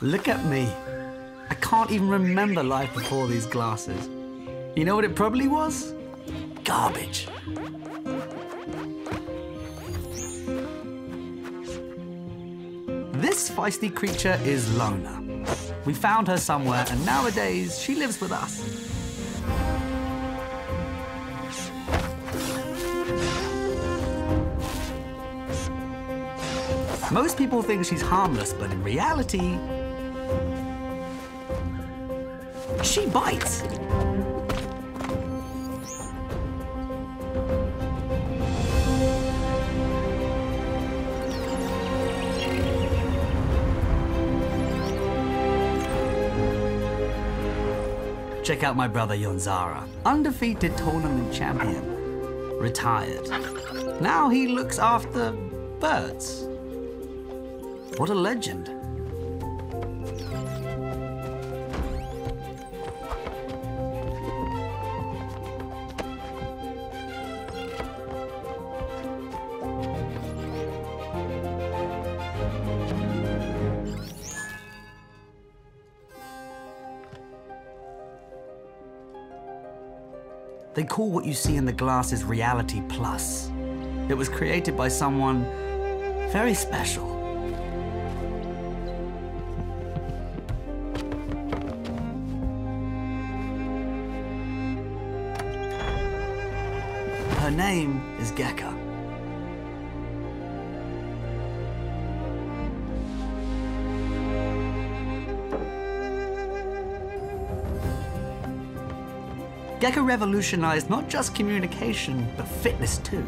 Look at me. I can't even remember life before these glasses. You know what it probably was? Garbage. This feisty creature is Lona. We found her somewhere, and nowadays she lives with us. Most people think she's harmless, but in reality, she bites. Check out my brother Yonzara, undefeated tournament champion, retired. Now he looks after birds. What a legend. Call what you see in the glasses Reality Plus. It was created by someone very special. Her name is Gekka. Gekka revolutionized not just communication, but fitness too.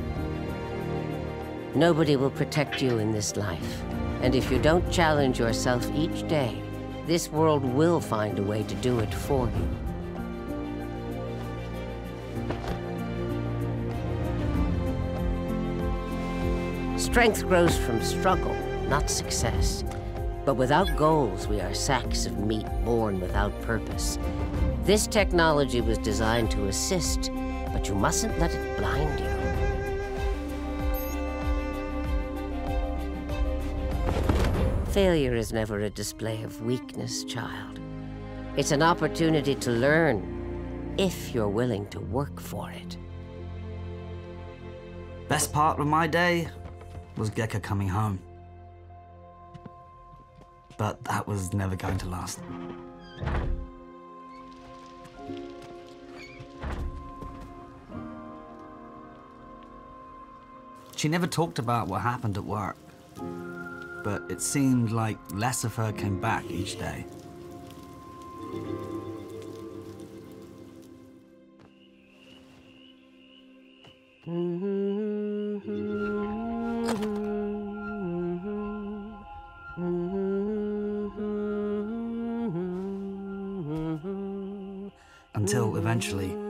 Nobody will protect you in this life. And if you don't challenge yourself each day, this world will find a way to do it for you. Strength grows from struggle, not success. But without goals, we are sacks of meat born without purpose. This technology was designed to assist, but you mustn't let it blind you. Failure is never a display of weakness, child. It's an opportunity to learn, if you're willing to work for it. Best part of my day was Gekka coming home. But that was never going to last. She never talked about what happened at work, but it seemed like less of her came back each day. Until eventually,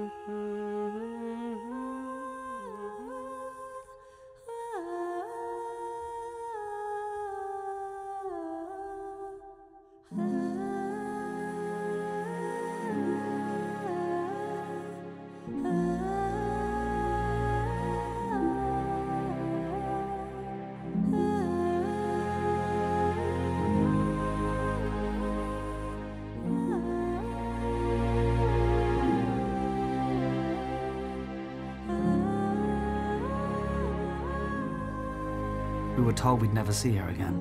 told we'd never see her again.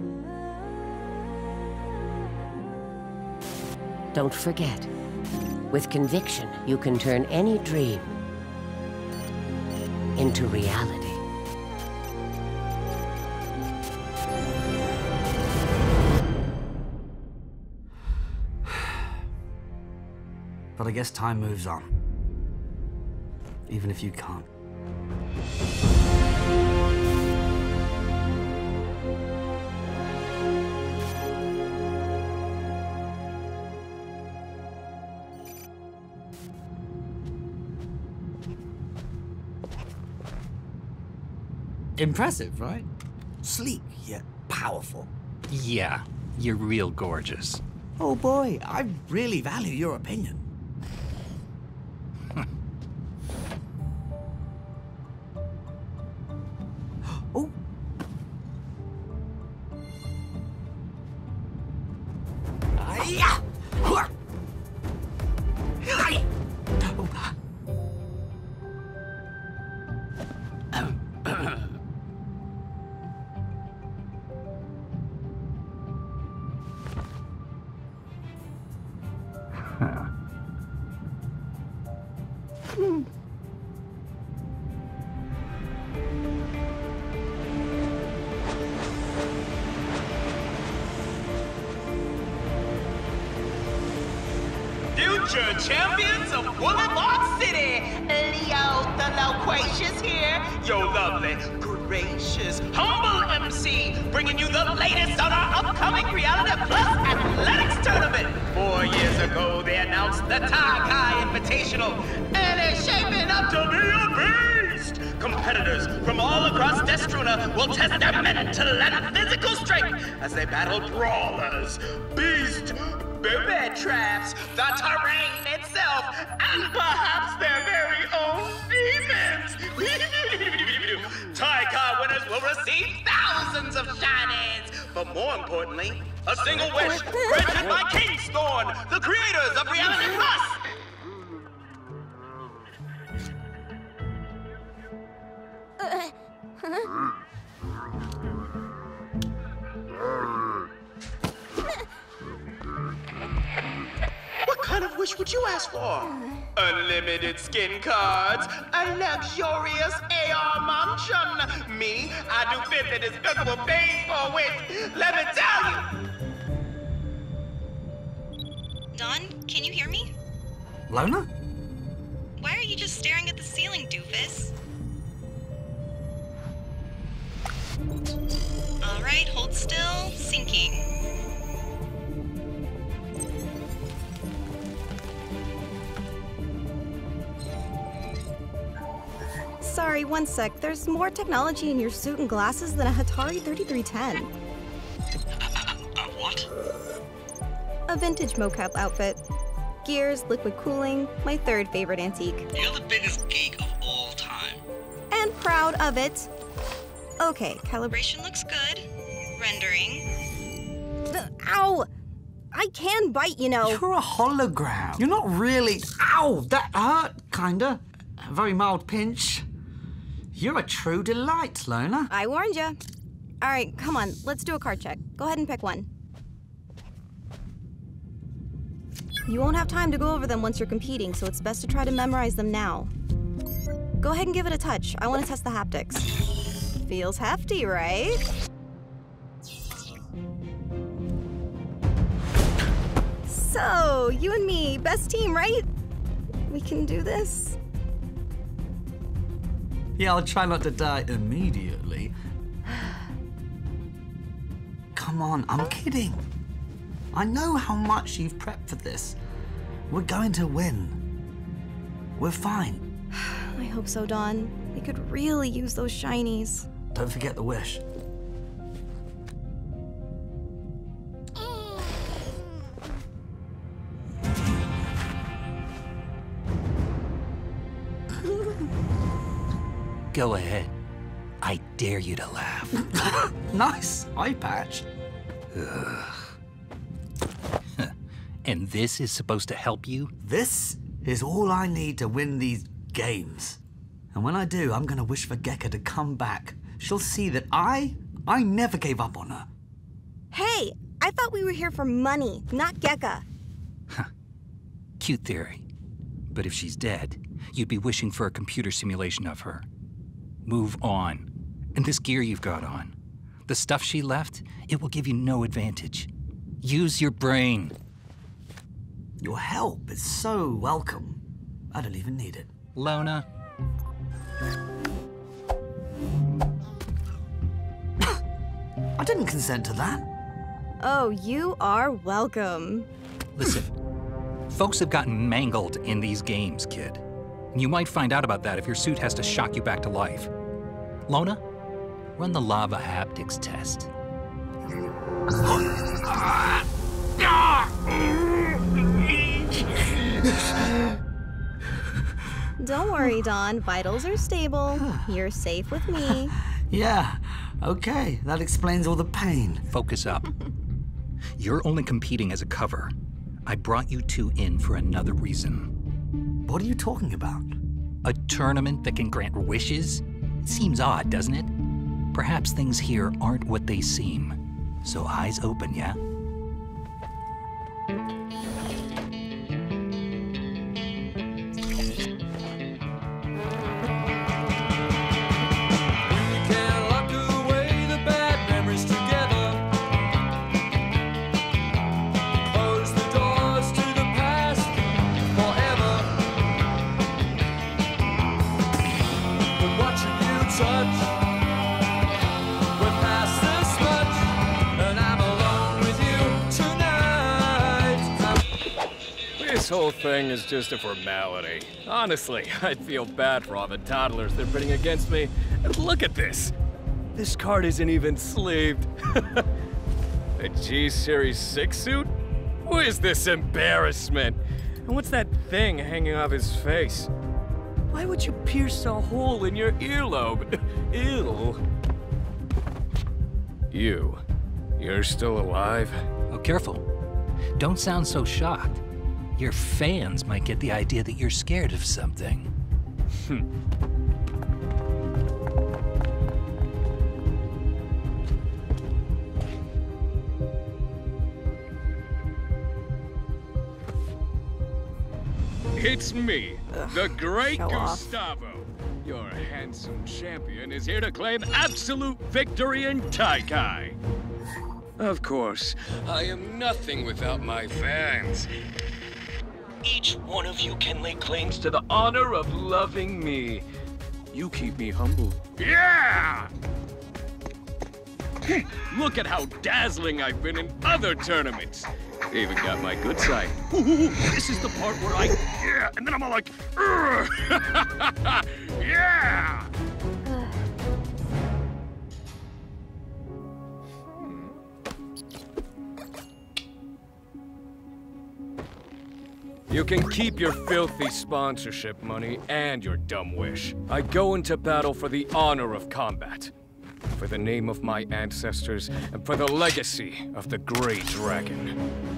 Don't forget, with conviction, you can turn any dream into reality. But I guess time moves on. Even if you can't. Impressive, right? Sleek yet powerful. Yeah, you're real gorgeous. Oh boy, I really value your opinion. Loquacious here, your lovely, gracious, humble MC, bringing you the latest on our upcoming Reality Plus Athletics Tournament. Four years ago, they announced the Tai Kai Invitational, and it's shaping up to be a beast. Competitors from all across Destruna will test their mental and physical strength as they battle brawlers, beast, booby traps, the terrain itself, and perhaps their very own demons. Tai Kai winners will receive thousands of shinies, but more importantly, a single wish granted by Kingsthorn, the creators of Reality Plus. What kind wish would you ask for? Unlimited skin cards, a luxurious AR mansion. Me, I do fit the despicable things for which, let me tell you. Don, can you hear me? Lona? Why are you just staring at the ceiling, doofus? Alright, hold still. Syncing. One sec. There's more technology in your suit and glasses than a Hatari 3310. Uh, what? A vintage mocap outfit. Gears, liquid cooling, my third favorite antique. You're the biggest geek of all time. And proud of it. Okay, calibration. Calibration looks good. Rendering. Ugh, Ow! I can bite, you know. You're a hologram. You're not really. Ow! That hurt, kinda. A very mild pinch. You're a true delight, Lona. I warned you. All right, come on. Let's do a card check. Go ahead and pick one. You won't have time to go over them once you're competing, so it's best to try to memorize them now. Go ahead and give it a touch. I want to test the haptics. Feels hefty, right? So, you and me, best team, right? We can do this. Yeah, I'll try not to die immediately. Come on, I'm kidding. I know how much you've prepped for this. We're going to win. We're fine. I hope so, Don. We could really use those shinies. Don't forget the wish. Go ahead. I dare you to laugh. Nice eye patch. and this is supposed to help you? This is all I need to win these games. And when I do, I'm gonna wish for Gekka to come back. She'll see that I, I never gave up on her. Hey, I thought we were here for money, not Gekka. Cute theory. But if she's dead, you'd be wishing for a computer simulation of her. Move on. And this gear you've got on, the stuff she left, it will give you no advantage. Use your brain. Your help is so welcome. I don't even need it. Lona, I didn't consent to that. Oh, you are welcome. listen. Folks have gotten mangled in these games, kid. And you might find out about that if your suit has to shock you back to life. Lona, run the lava haptics test. Don't worry, Don. Vitals are stable. You're safe with me. Yeah, okay, that explains all the pain. Focus up. You're only competing as a cover. I brought you two in for another reason. What are you talking about? A tournament that can grant wishes? Seems odd, doesn't it? Perhaps things here aren't what they seem. So eyes open, yeah? This whole thing is just a formality. Honestly, I feel bad for all the toddlers they're putting against me. And look at this. This card isn't even sleeved. a G Series 6 suit? Who is this embarrassment? And what's that thing hanging off his face? Why would you pierce a hole in your earlobe? Ew. You. You're still alive? Oh, careful. Don't sound so shocked. Your fans might get the idea that you're scared of something. Hmm. It's me, the great show off. Gustavo. Your handsome champion is here to claim absolute victory in Taikai. Of course, I am nothing without my fans. Each one of you can lay claims to the honor of loving me. You keep me humble. Yeah! Look at how dazzling I've been in other tournaments. Even got my good side. Ooh, this is the part where I, yeah, and then I'm all like, yeah! You can keep your filthy sponsorship money and your dumb wish. I go into battle for the honor of combat, for the name of my ancestors, and for the legacy of the Grey Dragon.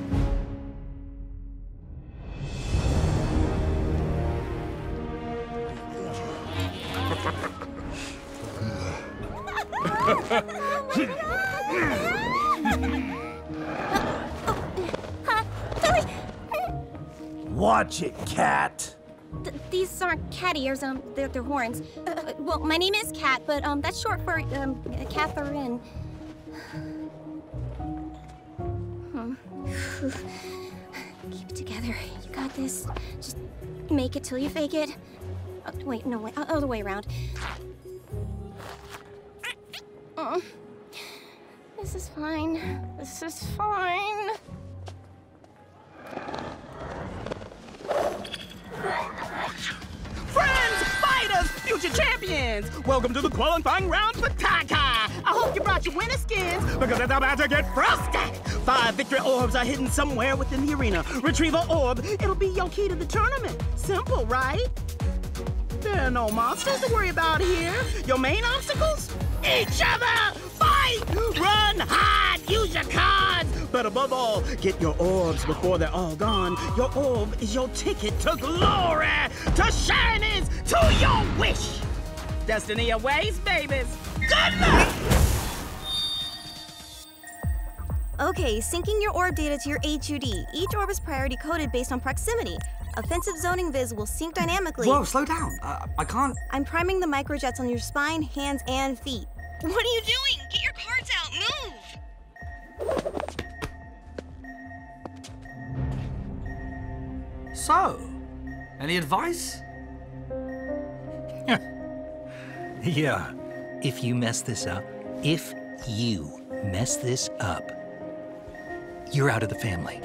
It, cat. Th- these aren't cat ears, um, they're, they're horns. Uh, well, my name is Cat, but um, that's short for um, Catherine. Hmm. Keep it together. You got this. Just make it till you fake it. Oh, wait, no, wait, other way around. Uh, this is fine. This is fine. Champions! Welcome to the qualifying round for Taikai! I hope you brought your winter skins because it's about to get frosty! Five victory orbs are hidden somewhere within the arena. Retrieve an orb, it'll be your key to the tournament. Simple, right? There are no monsters to worry about here. Your main obstacles? Each other! Fight! Run, hide, use your cards! But above all, get your orbs before they're all gone. Your orb is your ticket to glory! To shinies! To your wish! Destiny awaits, babies! Good luck! Okay, syncing your orb data to your HUD. Each orb is priority coded based on proximity. Offensive zoning viz will sync dynamically. Whoa, slow down. Uh, I can't. I'm priming the microjets on your spine, hands, and feet. What are you doing? Get your cards out. Move. So, any advice? Yeah. If you mess this up, if you mess this up, you're out of the family.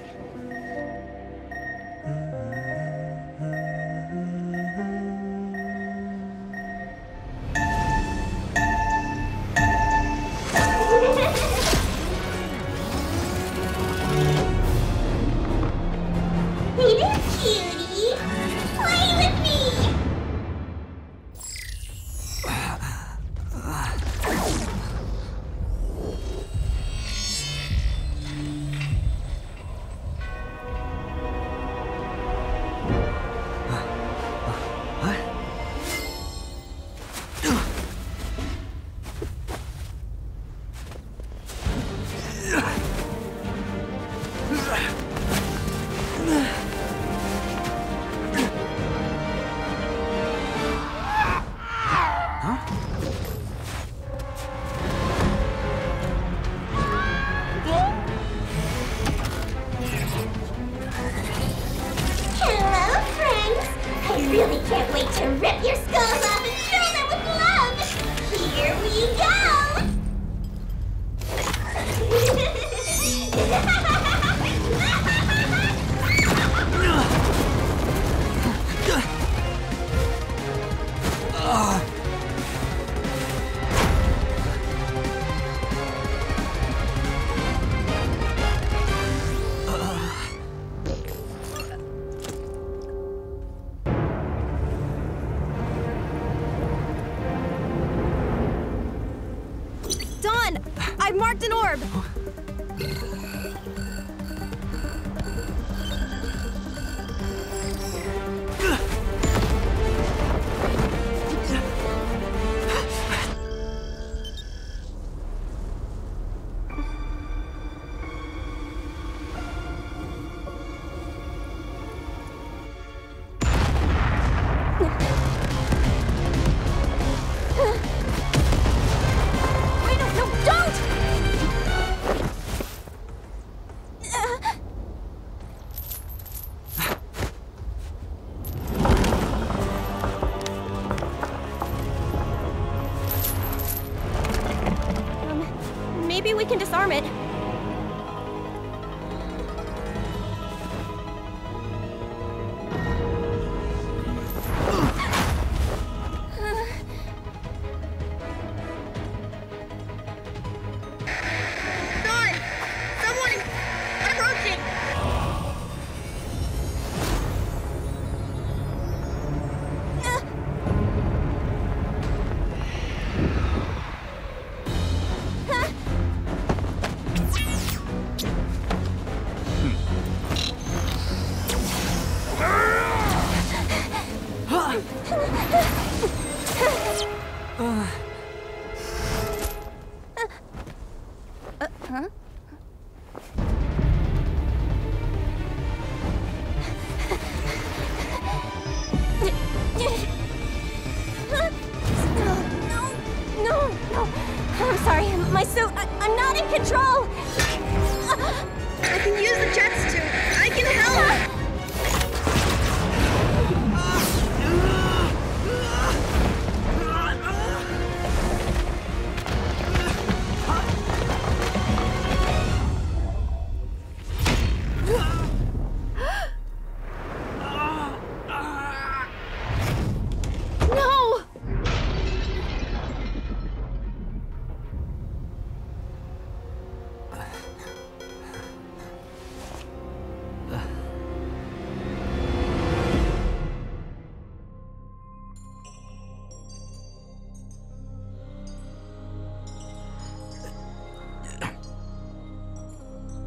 No. I'm sorry, my suit. I, I'm not in control. I can use the jets too. I can help.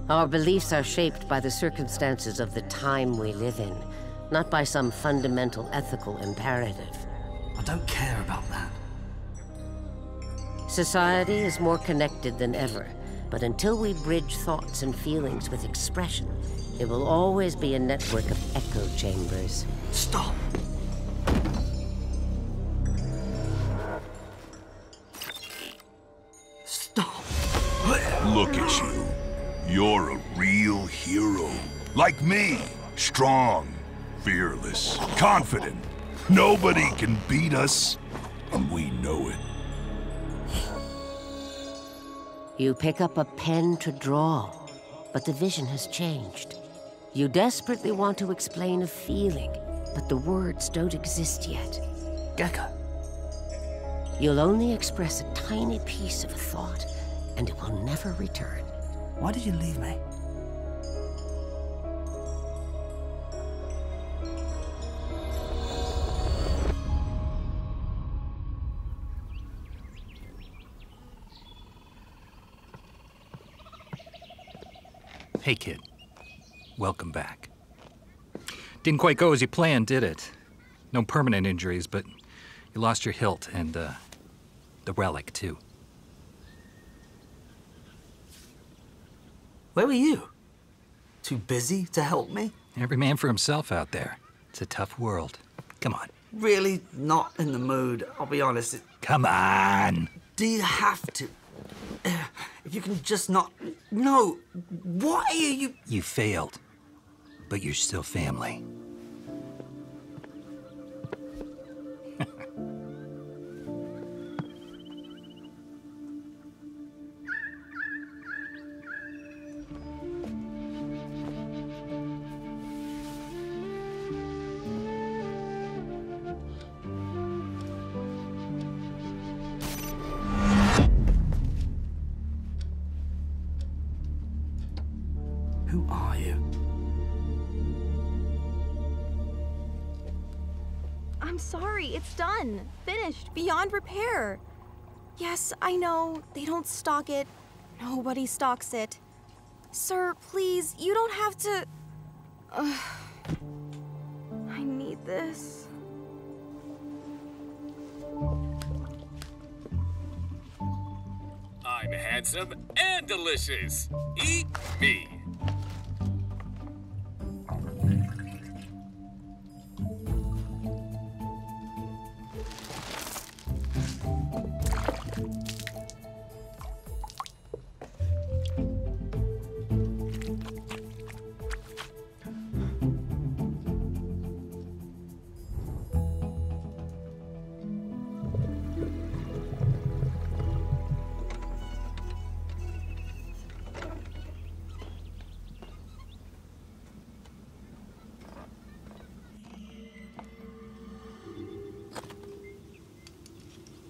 Our beliefs are shaped by the circumstances of the time we live in, not by some fundamental ethical imperative. I don't care about that. Society is more connected than ever, but until we bridge thoughts and feelings with expression, it will always be a network of echo chambers. Stop! Stop! Look at you. You're a real hero. Like me. Strong, fearless, confident. Nobody can beat us, and we know it. You pick up a pen to draw, but the vision has changed. You desperately want to explain a feeling, but the words don't exist yet. Gekka. You'll only express a tiny piece of a thought, and it will never return. Why did you leave me? Hey, kid. Welcome back. Didn't quite go as you planned, did it? No permanent injuries, but you lost your hilt and, uh, the relic, too. Where were you? Too busy to help me? Every man for himself out there. It's a tough world. Come on. Really not in the mood, I'll be honest. It- Come on! Do you have to? Uh, If you can just not. No! Why are you. You failed. But you're still family. Repair. Yes, I know, they don't stock it Nobody stocks it. Sir, please, you don't have to. Ugh. I need this. I'm handsome and delicious. Eat me.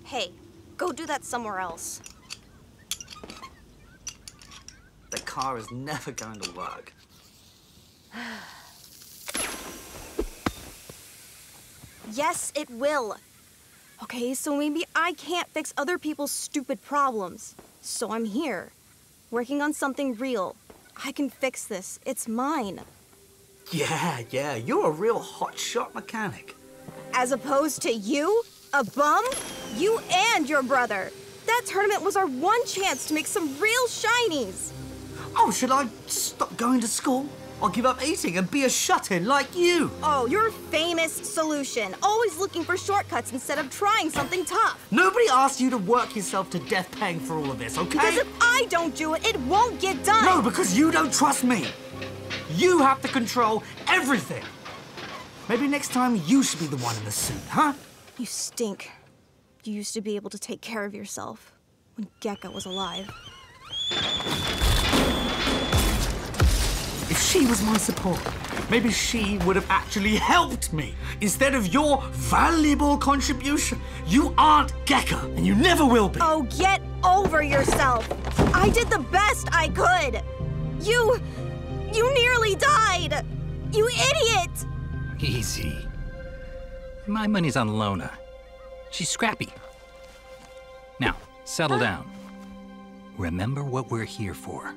Hey, go do that somewhere else. The car is never going to work. Yes, it will. Okay, so maybe I can't fix other people's stupid problems. So I'm here, working on something real. I can fix this. It's mine. Yeah, yeah, you're a real hotshot mechanic. As opposed to you? A bum? You and your brother. That tournament was our one chance to make some real shinies. Oh, should I stop going to school? Or give up eating and be a shut-in like you? Oh, your famous solution. Always looking for shortcuts instead of trying something tough. Nobody asked you to work yourself to death paying for all of this, okay? Because if I don't do it, it won't get done. No, because you don't trust me. You have to control everything. Maybe next time you should be the one in the suit, huh? You stink. You used to be able to take care of yourself when Gekka was alive. If she was my support, maybe she would have actually helped me instead of your valuable contribution. You aren't Gekka, and you never will be. Oh, get over yourself. I did the best I could. You. You nearly died. You idiot. Easy. My money's on Lona. She's scrappy. Now, settle down. Remember what we're here for.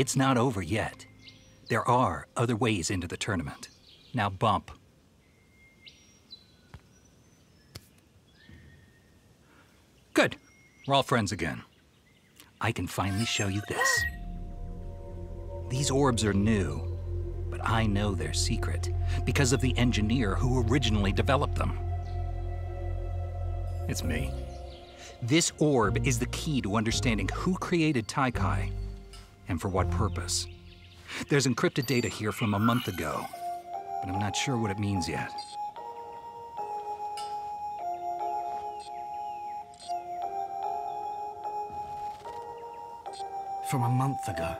It's not over yet. There are other ways into the tournament. Now bump. Good. We're all friends again. I can finally show you this. These orbs are new, but I know their secret because of the engineer who originally developed them. It's me. This orb is the key to understanding who created Taikai and for what purpose. There's encrypted data here from a month ago, but I'm not sure what it means yet. From a month ago.